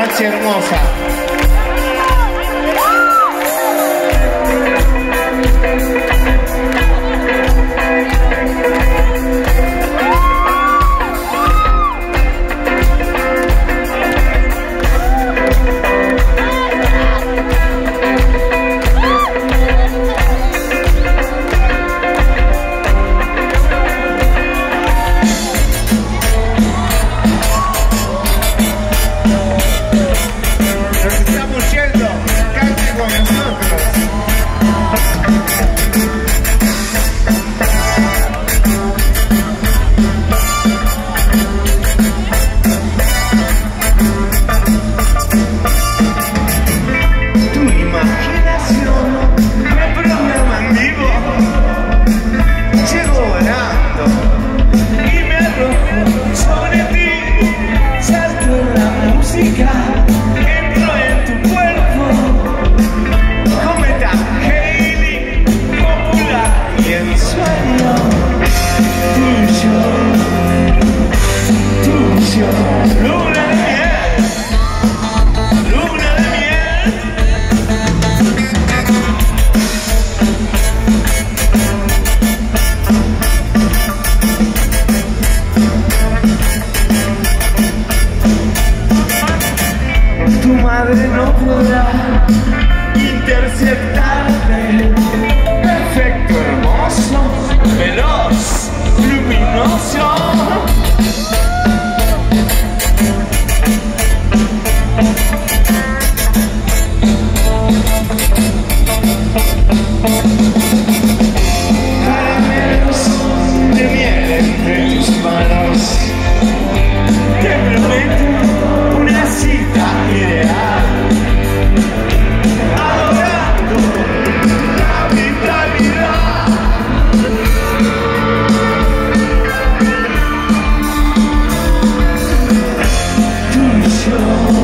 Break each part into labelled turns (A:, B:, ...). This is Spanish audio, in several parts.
A: gracias hermosa. grave no podrá show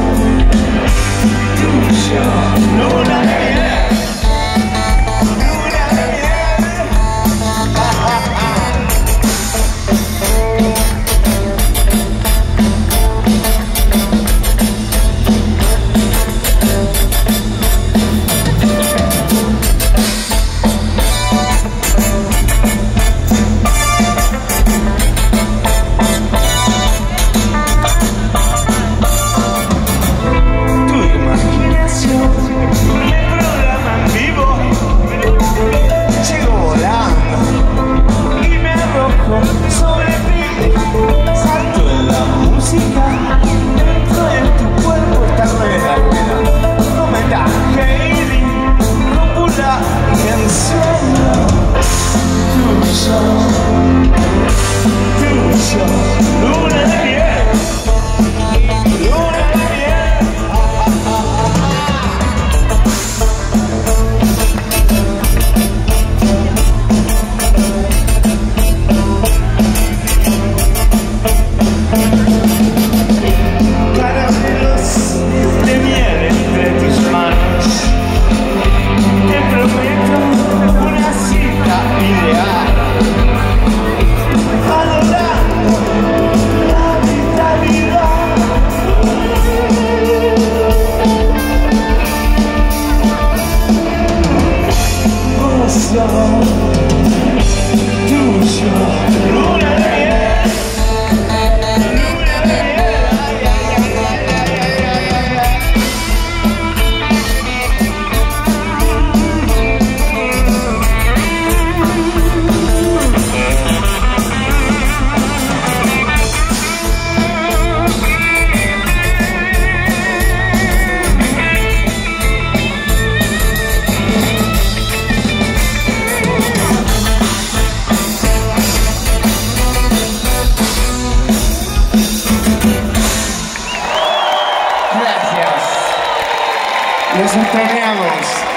A: Do show Subterráneos.